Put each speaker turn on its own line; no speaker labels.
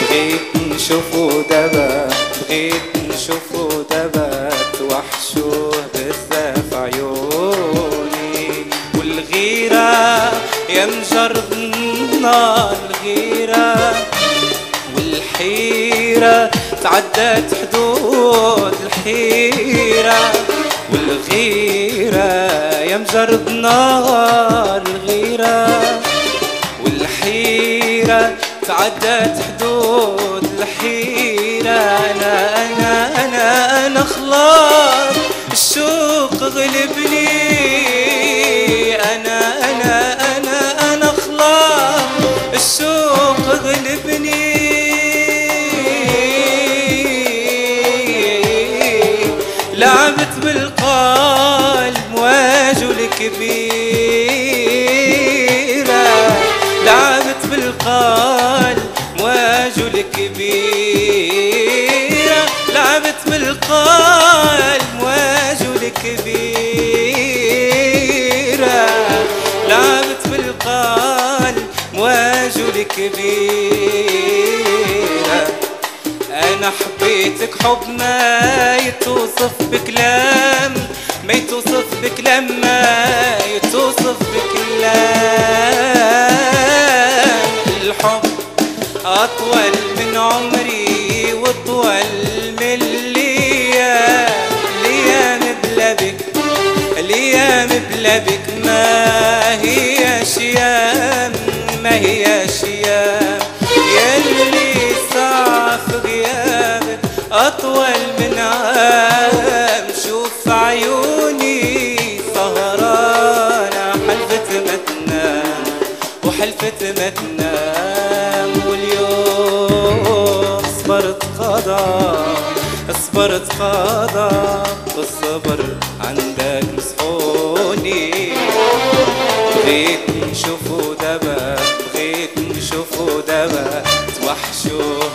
بغيت نشوفو دابا بغيت نشوفو دابا توحشوه بزاف عيوني. والغيرة يا مجرد الغيرة والحيرة تعدت حدود الحيرة والغيرة يا مجرد نار الغيرة والحيرة تعدت حدود الحيرة. أنا أنا أنا أنا خلاص الشوق غلبني. لعبت بالقلب واجل كبيرة لعبت بالقلب واجل كبيرة لعبت بالقلب واجل كبيرة لعبت بالقلب واجل كبيرة أنا حبيتك حب ما يتوصف بكلام. ما يتوصف بكلام ما يتوصف بكلام. الحب أطول من عمري وأطول من الأيام الأيام بلا بك الأيام بلا بك ما هي شيام وحلفت ما تنام واليوم صبرت قضاء صبرت قضاء والصبر عندك مسحوني. بغيت نشوفه دابا بغيت نشوفه دابا توحشوه